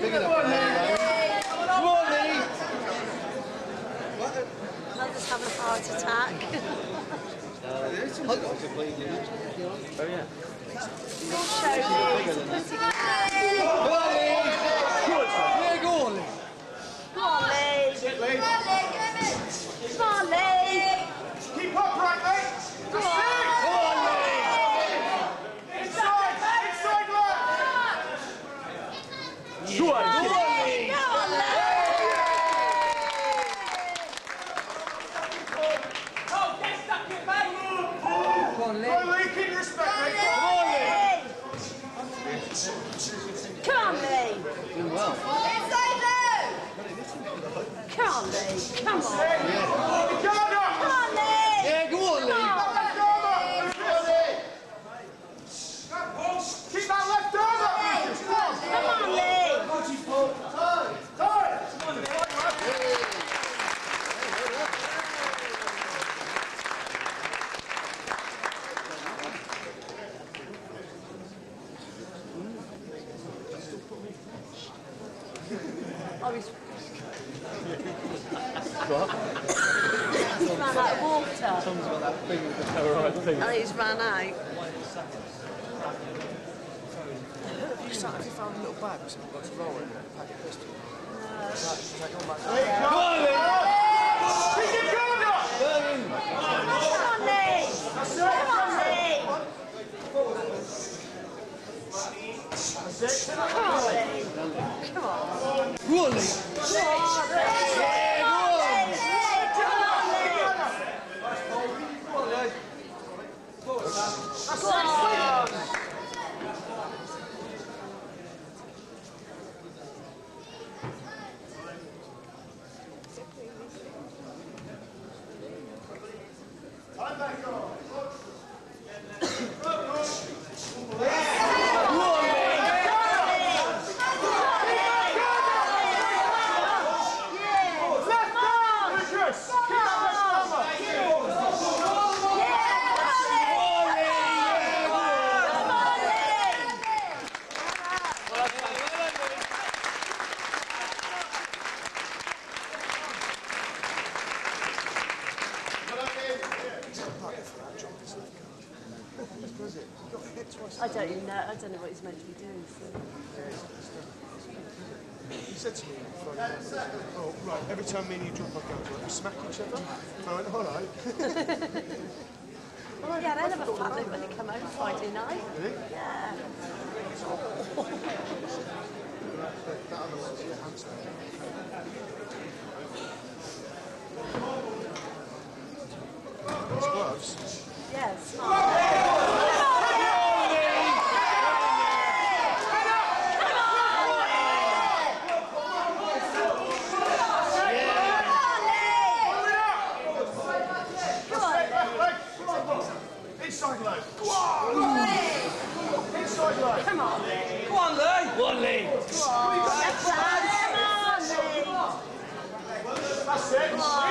big enough for that. Come on, Lee. Mother's having a heart attack. Hug. Oh, yeah. We'll show you. Pussycat. Come on, Lee. Yeah, go on, Lee. Come on, Lee. Come on, Lee. Keep upright, mate. Come on. Come on, Lee. Inside, inside left. Come on, Lee. Come on, Lee. Go, Lee, keep respect. Come on, Lee. Come on, Lee. Doing well. Come on, Lee. Come on. Guard up. Come on, Lee. Yeah, go on, Lee. Left arm up. Keep that left arm up. Come on, Lee. Oh, he's... he's run out of water. Tom's got that thing with the terrorised thing. And he's run out. You started to find a little bag with something got to roll it, a packet of pistols. My Come on. Come on. Come on, Lee. Come on, Lee. Come on. Go on, Lee. Come on, Lee. Yeah, go on. Come on, does it? I don't even know. I don't know what he's meant to be doing. So. He said to me, oh, right, every time me and you drop our guns, we smack each other. I went, all right. well, yeah, they have a fun when they come home Friday night. Really? Yeah. that other one's your hamster. Those gloves? Yeah. Come on. Come on, Lee. Come on, Lee. Come on. Come on, Lee. on!